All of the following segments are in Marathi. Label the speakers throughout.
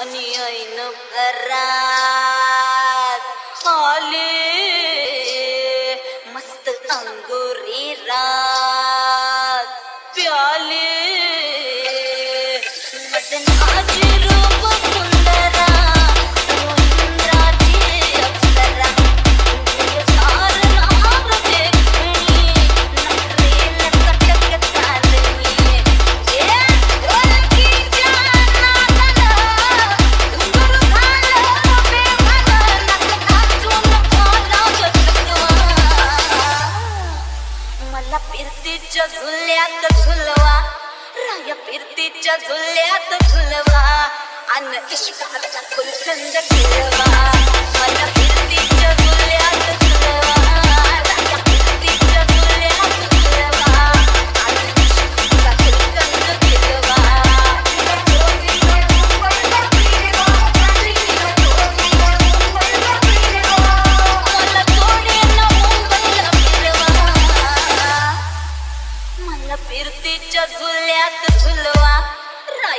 Speaker 1: ani ainab ra झुल्यात झुलवा राया फिरतीच्या झुल्यात झुलवा अन इश्काचा फुलचंद किलवा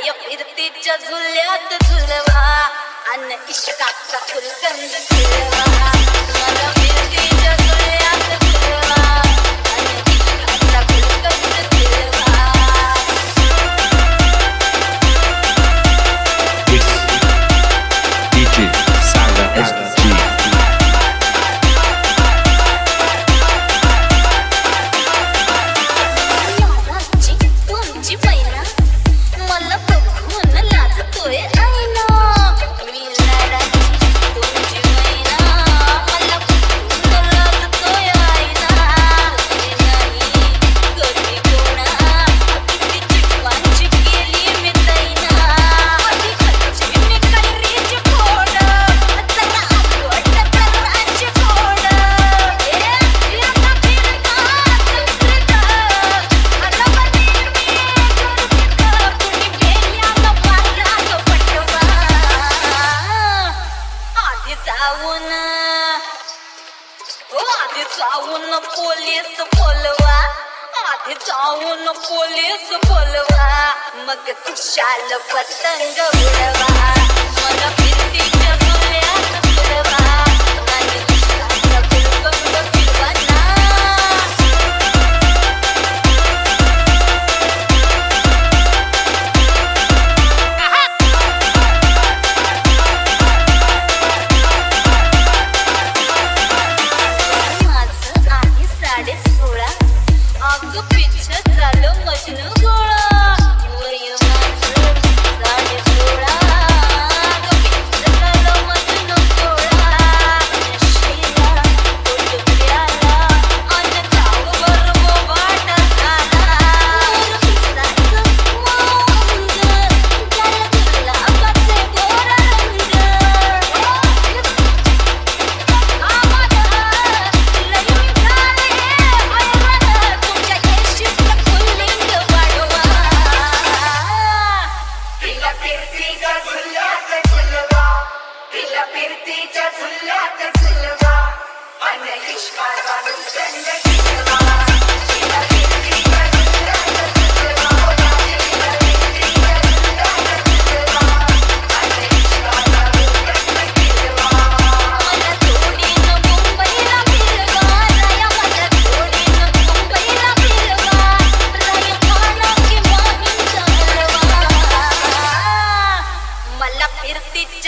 Speaker 1: या फिरतीच्या झुल्यात झुलवा. अन इश्काचा फुलकंद फुलवा. मला जाऊन. आधी जाऊन पोलीस बोलवा. आधी जाऊन पोलीस बोलवा. मग तुशाल पतंग उडवा. मग
Speaker 2: भिंतीच्या फिरतीच्या झुल्यात झुलवा. तिला फिरतीच्या झुल्यात झुलवा. अन इश्काचा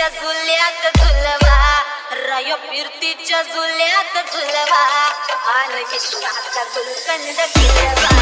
Speaker 2: झुल्यात झुलवा.
Speaker 1: रायो फिरतीच्या झुल्यात झुलवा. आन विश्वाचा झुलकंद फिरवा